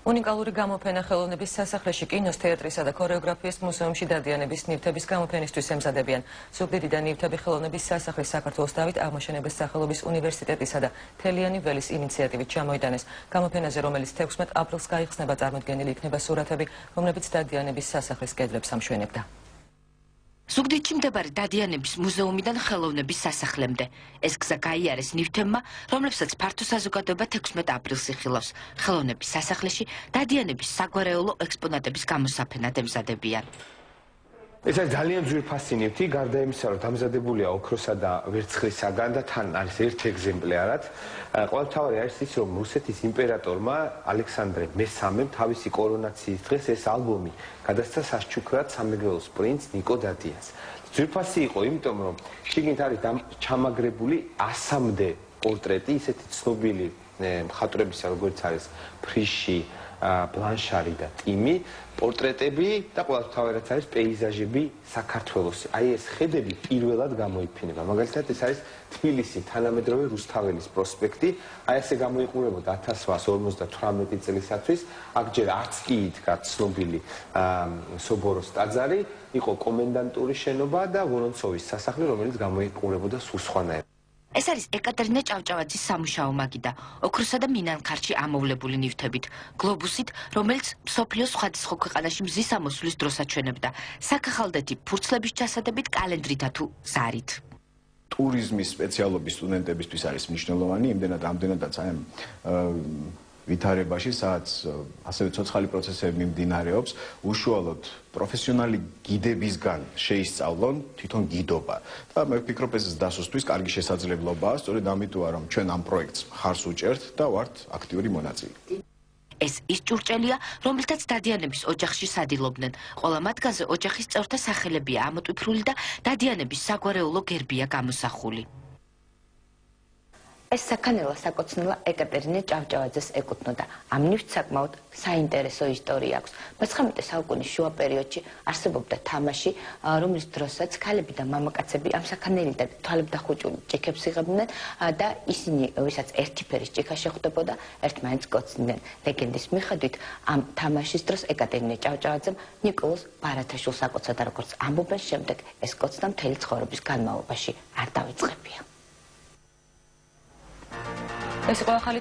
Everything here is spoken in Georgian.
უნიკალური გამოფენა ხელოვნების სასახლეში კინოს, თეატრისა და ქორეოგრაფიის მუზეუმში დადიანების ნივთების გამოფენისთვის ემზადებიან. სუგდიდიდან ნივთები ხელოვნების სასახლის საქართველოს დავით აღმაშენების სახელობის უნივერსიტეტისა და თელიანი ველის ინიციატივით ჩამოიტანეს. გამოფენაზე, რომელიც 16 აპრილს გაიხსნება, წარმოდგენილი იქნება სურათები, რომლებიც დადიანების სასახლის კედლებს ამშვენებდა. ზუგდიდში მდებარე დადიანების მუზეუმიდან ხელოვნების სასახლემდე. ეს გზა გაიარეს ნივთებმა, რომლებსაც ფართო საზოგადოება 16 აპრილს იხილავს. ხელოვნების სასახლეში დადიანების საგვარეულო ექსპონატების გამოსაფენად ემზადებიან. ეს არის ძალიან ძვირფასი ნივთი, გარდა იმისა, რომ დამზადებულია ოქროსა და ვერცხლისაგან და თან არის ერთ ეგზემპლარად. ყოველთავარი არის ის, რომ რუსეთის იმპერატორმა ალექსანდრე მე-3-მ თავისი კორონაციის დღეს ეს ალბომი გადასცა სასჩუქრად სამეგრელოს პრინც ნიკო დადიანს. ძვირფასი იყო, იმიტომ რომ შიგნით არის ჩამაგრებული 100-მდე პორტრეტი, ისეთი ცნობილი მხატვრებისა, როგორც არის ფრიში, ბლანშარი და ტიმი, პორტრეტები და ყოველთავად არის პეიზაჟები საქართველოს. აი ეს ხედები პირველად გამოიფინება. მაგალითად ეს არის თბილისი თანამედროვე რუსთაველის პროსპექტი. აი ესე გამოიყურებოდა 1858 წლისათვის. აქ ჯერ არც კი იდგა ცნობილი სობოროს ტაძარი, იყო კომენდანტური შენობა და ვორონცოვის სასახლე, რომელიც გამოიყურებოდა სულ სხვანაირად. ეს არის ეკატერინე ჭავჭავაძის სამუშაო მაგიდა ოქროსა და მინანქარში ამოვლებული ნივთებით გლობუსით რომელიც სოფლიოს სხვადასხვა ქვეყანაში მზის ამოსვლის დროს აჩვენებდა. საქახალდეთი ფურცლების ჩასადებით კალენდრითა თუ ზარით. ტურიზმის სპეციალობის სტუდენტებისთვის არის მნიშვნელოვანი იმდენად ამდენადაც აი ვითარებაში, სადაც ასევე ცოცხალი პროცესები მიმდინარეობს, უშუალოდ პროფესიონალი გიდებისგან შეისწავლონ თვითონ გიდობა. და მე ვფიქრობ ეს დასუსტვის კარგი შესაძლებლობაა, სწორედ ამიტოა რომ ჩვენ ამ პროექტს ხარს უჭერთ და ვართ აქტიური მონაწილე. ეს ის ჭურჭელია, რომელთაც დადიანების ოჯახში სადილობდნენ. ყველა მათგანზე ოჯახის წევრთა სახელებია ამოტვიფრული და დადიანების საგვარეულო გერბია გამოსახული. ეს საქანელა საკოცნელა ეკატერინე ჭავჭავაძეს ეკუთვნოდა. ამ ნივთს საკმაოდ საინტერესო ისტორია აქვს. 19 საუკუნის შუა პერიოდში არსებობდა თამაში, რომლის დროსაც ქალები და მამაკაცები ამ საქანელიდან თვალებდახუჭული ჭიქებს იღებდნენ და ისინი, ვისაც ერთი ფერის ჭიქა შეხვდებოდა, ერთმანეთს კოცნდნენ. ლეგენდის მიხედვით, ამ თამაშის დროს ეკატერინე ჭავჭავაძემ ნიკოლოზ ბარათაშვილს აკოცა და როგორც ამბობენ, შემდეგ ეს კოცნა მთელი ცხოვრების განმავლობაში არ დავიწყებია. ეს იყო ახალი